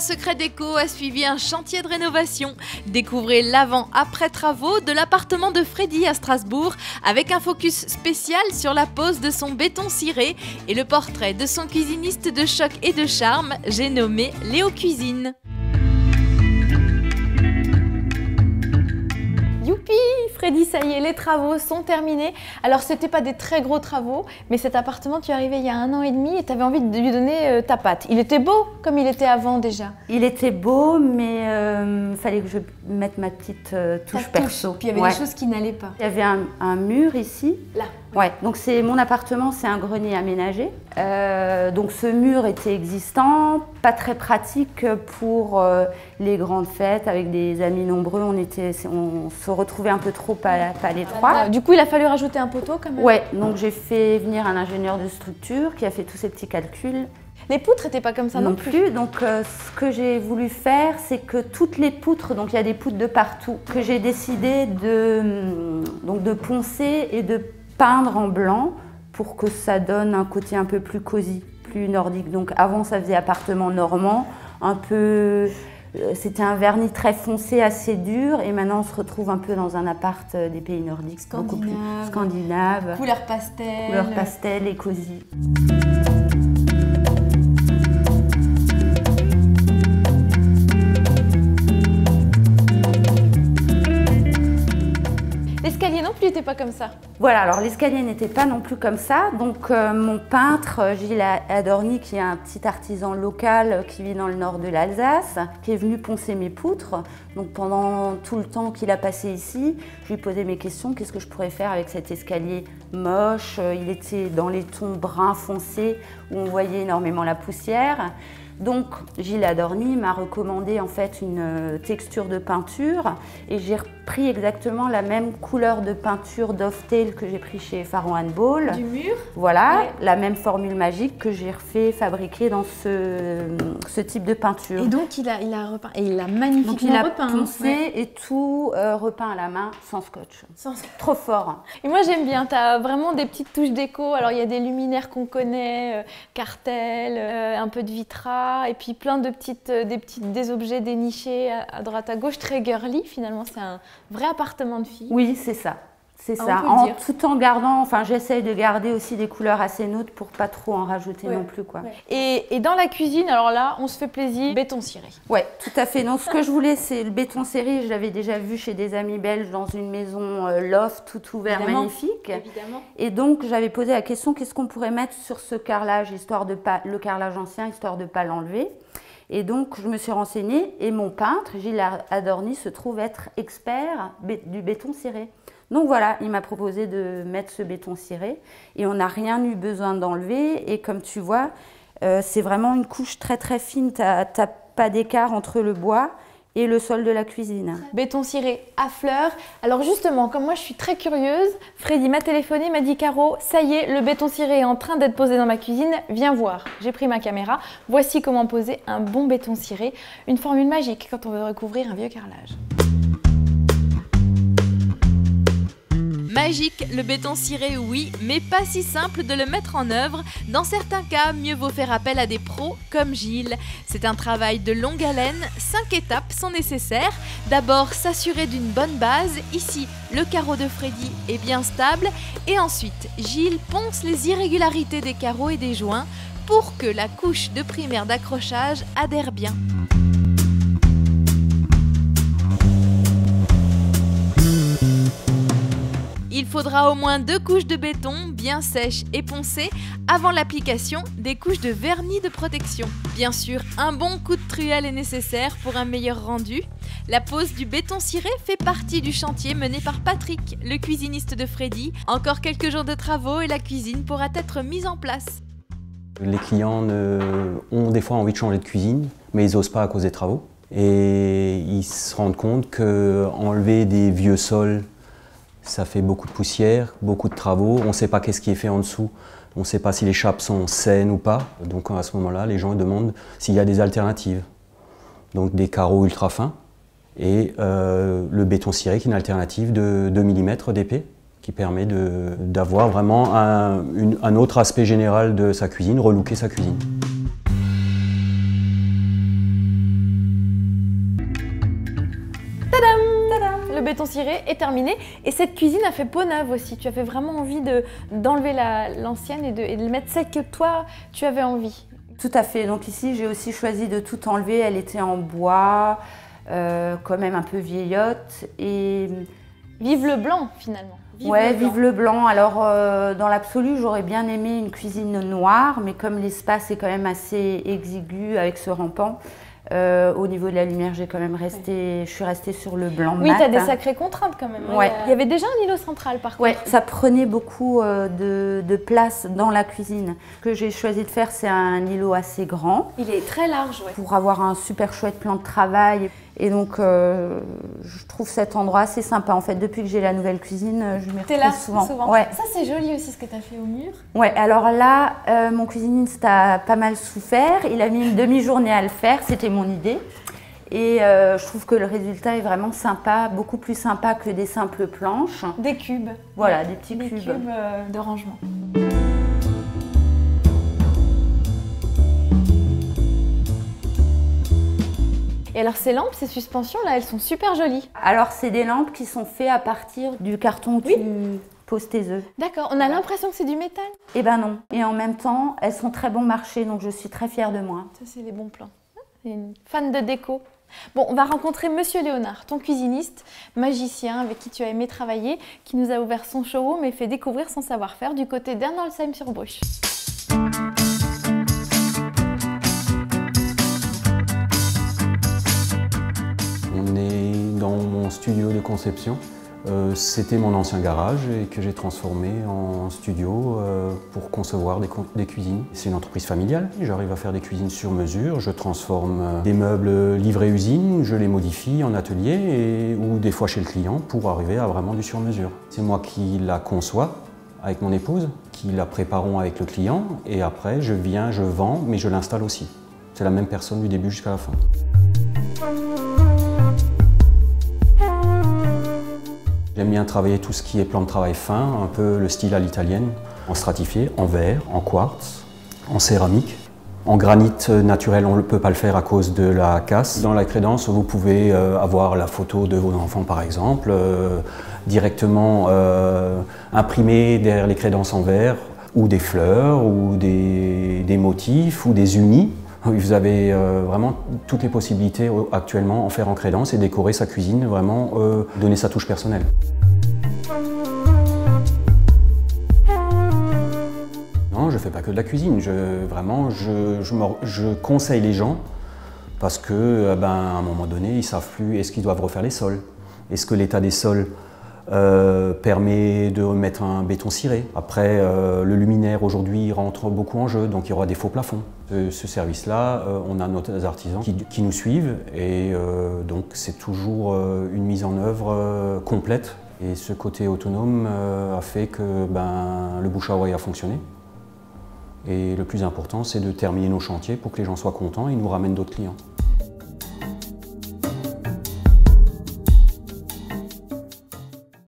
Secret Déco a suivi un chantier de rénovation. Découvrez l'avant-après travaux de l'appartement de Freddy à Strasbourg avec un focus spécial sur la pose de son béton ciré et le portrait de son cuisiniste de choc et de charme, j'ai nommé Léo Cuisine. Youpi Freddy, ça y est, les travaux sont terminés. Alors, c'était pas des très gros travaux, mais cet appartement, tu es arrivé il y a un an et demi et tu avais envie de lui donner euh, ta patte. Il était beau comme il était avant déjà. Il était beau, mais il euh, fallait que je mette ma petite euh, touche perso. Puis il y avait des choses qui n'allaient pas. Il y avait un, un mur ici. Là. Ouais, donc c'est mon appartement, c'est un grenier aménagé. Euh, donc ce mur était existant, pas très pratique pour euh, les grandes fêtes avec des amis nombreux. On était, on se retrouvait un peu trop à, l'étroit. Du coup, il a fallu rajouter un poteau quand même. Ouais, donc j'ai fait venir un ingénieur de structure qui a fait tous ces petits calculs. Les poutres n'étaient pas comme ça non, plus. Donc euh, ce que j'ai voulu faire, c'est que toutes les poutres, donc il y a des poutres de partout, que j'ai décidé de, donc de poncer et de peindre en blanc pour que ça donne un côté un peu plus cosy, plus nordique. Donc avant, ça faisait appartement normand, un peu. Euh, c'était un vernis très foncé, assez dur, et maintenant on se retrouve un peu dans un appart euh, des pays nordiques, beaucoup plus scandinave. Couleur pastel. Couleur pastel et cosy. N'était pas comme ça. Voilà, alors l'escalier n'était pas non plus comme ça. Donc euh, mon peintre, euh, Gilles Adorni, qui est un petit artisan local euh, qui vit dans le nord de l'Alsace, qui est venu poncer mes poutres. Donc pendant tout le temps qu'il a passé ici, je lui posais mes questions. Qu'est-ce que je pourrais faire avec cet escalier moche? Il était dans les tons bruns foncés où on voyait énormément la poussière. Donc Gilles Adorni m'a recommandé en fait une texture de peinture et j'ai pris exactement la même couleur de peinture Dovetail que j'ai pris chez Pharaon Ball. Du mur Voilà, la même formule magique que j'ai refait fabriquer dans ce, ce, type de peinture. Et donc il a, il a repeint, et il a magnifiquement il a repeint. poncé et tout euh, repeint à la main sans scotch. Sans... Trop fort. Et moi j'aime bien, tu as vraiment des petites touches déco. Alors il y a des luminaires qu'on connaît, euh, cartels, euh, un peu de vitra, et puis plein de petites, des, petites, des objets dénichés à, à droite à gauche, très girly finalement. C'est un vrai appartement de fille. Oui, c'est ça. C'est ah, ça. En, tout en gardant, enfin, j'essaye de garder aussi des couleurs assez neutres pour pas trop en rajouter non plus, quoi. Et, et, dans la cuisine, alors là, on se fait plaisir, béton ciré. Ouais, tout à fait. Donc, ce que je voulais, c'est le béton ciré. Je l'avais déjà vu chez des amis belges dans une maison euh, loft tout ouvert, magnifique. Évidemment. Et donc, j'avais posé la question qu'est-ce qu'on pourrait mettre sur ce carrelage, histoire de pas le carrelage ancien, histoire de pas l'enlever? Et donc, je me suis renseignée et mon peintre, Gilles Adorni, se trouve être expert du béton ciré. Donc voilà, il m'a proposé de mettre ce béton ciré et on n'a rien eu besoin d'enlever. Et comme tu vois, euh, c'est vraiment une couche très très fine, tu n'as pas d'écart entre le bois et le sol de la cuisine. Béton ciré à fleurs. Alors justement, comme moi je suis très curieuse, Freddy m'a téléphoné, m'a dit Caro, ça y est, le béton ciré est en train d'être posé dans ma cuisine, viens voir. J'ai pris ma caméra, voici comment poser un bon béton ciré, une formule magique quand on veut recouvrir un vieux carrelage. Magique, le béton ciré, oui, mais pas si simple de le mettre en œuvre. Dans certains cas, mieux vaut faire appel à des pros comme Gilles. C'est un travail de longue haleine, cinq étapes sont nécessaires. D'abord, s'assurer d'une bonne base. Ici, le carreau de Freddy est bien stable. Et ensuite, Gilles ponce les irrégularités des carreaux et des joints pour que la couche de primaire d'accrochage adhère bien. Il faudra au moins deux couches de béton bien sèches et poncées avant l'application des couches de vernis de protection. Bien sûr, un bon coup de truelle est nécessaire pour un meilleur rendu. La pose du béton ciré fait partie du chantier mené par Patrick, le cuisiniste de Freddy. Encore quelques jours de travaux et la cuisine pourra être mise en place. Les clients ont des fois envie de changer de cuisine, mais ils n'osent pas à cause des travaux. Et ils se rendent compte qu'enlever des vieux sols ça fait beaucoup de poussière, beaucoup de travaux. On ne sait pas qu'est-ce qui est fait en dessous. On ne sait pas si les chapes sont saines ou pas. Donc à ce moment-là, les gens demandent s'il y a des alternatives. Donc des carreaux ultra fins et euh, le béton ciré qui est une alternative de 2 mm d'épais qui permet d'avoir vraiment un, un autre aspect général de sa cuisine, relooker sa cuisine. Ciré est terminé. Et cette cuisine a fait peau neuve aussi. Tu avais vraiment envie d'enlever l'ancienne et, de, et de mettre celle que toi, tu avais envie. Tout à fait. Donc ici, j'ai aussi choisi de tout enlever. Elle était en bois, euh, quand même un peu vieillotte. Et... Vive le blanc, finalement. Vive ouais, le vive le blanc. Alors, euh, dans l'absolu, j'aurais bien aimé une cuisine noire, mais comme l'espace est quand même assez exigu avec ce rampant, euh, au niveau de la lumière, j'ai quand même resté, je suis restée sur le blanc oui, mat. Oui, tu as des sacrées contraintes quand même. Ouais. Il y avait déjà un îlot central par contre. Oui, ça prenait beaucoup euh, de, de, place dans la cuisine. Ce que j'ai choisi de faire, c'est un îlot assez grand. Il est très large, ouais. Pour avoir un super chouette plan de travail. Et donc, euh, je trouve cet endroit assez sympa. En fait, depuis que j'ai la nouvelle cuisine, euh, je m'y retrouve là, souvent. souvent. Ouais. Ça, c'est joli aussi ce que tu as fait au mur. Ouais, alors là, euh, mon cuisiniste a pas mal souffert. Il a mis une demi-journée à le faire. C'était mon idée. Et je trouve que le résultat est vraiment sympa, beaucoup plus sympa que des simples planches. Des cubes. Voilà, des petits des cubes. cubes de rangement. Et alors ces lampes, ces suspensions là, elles sont super jolies. Alors c'est des lampes qui sont faites à partir du carton où tu poses tes œufs. D'accord, on a l'impression que c'est du métal. Eh ben non. Et en même temps, elles sont très bon marché, donc je suis très fière de moi. Ça c'est les bons plans. Une fan de déco. Bon, on va rencontrer Monsieur Léonard, ton cuisiniste, magicien avec qui tu as aimé travailler, qui nous a ouvert son showroom et fait découvrir son savoir-faire du côté d'Ernolsheim-sur-Bruche. Studio de conception. Euh, c'était mon ancien garage et que j'ai transformé en studio euh, pour concevoir des, cuisines. C'est une entreprise familiale, j'arrive à faire des cuisines sur mesure, je transforme euh, des meubles livrés usine, je les modifie en atelier ou des fois chez le client pour arriver à vraiment du sur mesure. C'est moi qui la conçois avec mon épouse, qui la préparons avec le client et après je viens, je vends mais je l'installe aussi. C'est la même personne du début jusqu'à la fin. J'aime bien travailler tout ce qui est plan de travail fin, un peu le style à l'italienne, en stratifié, en verre, en quartz, en céramique. En granit naturel, on ne peut pas le faire à cause de la casse. Dans la crédence, vous pouvez euh, avoir la photo de vos enfants, par exemple, euh, directement euh, imprimée derrière les crédences en verre, ou des fleurs, ou des, des motifs, ou des unis. Vous avez vraiment toutes les possibilités actuellement en faire en crédence et décorer sa cuisine, vraiment donner sa touche personnelle. Non, je ne fais pas que de la cuisine. Vraiment, je, conseille les gens parce que, euh, ben, un moment donné, ils savent plus est-ce qu'ils doivent refaire les sols? Est-ce que l'état des sols euh, permet de mettre un béton ciré. Après, euh, le luminaire aujourd'hui rentre beaucoup en jeu, donc il y aura des faux plafonds. Ce, service-là, on a nos artisans qui, nous suivent et donc c'est toujours une mise en œuvre complète. Et ce côté autonome a fait que ben, le bouche à oreille a fonctionné. Et le plus important, c'est de terminer nos chantiers pour que les gens soient contents et nous ramènent d'autres clients.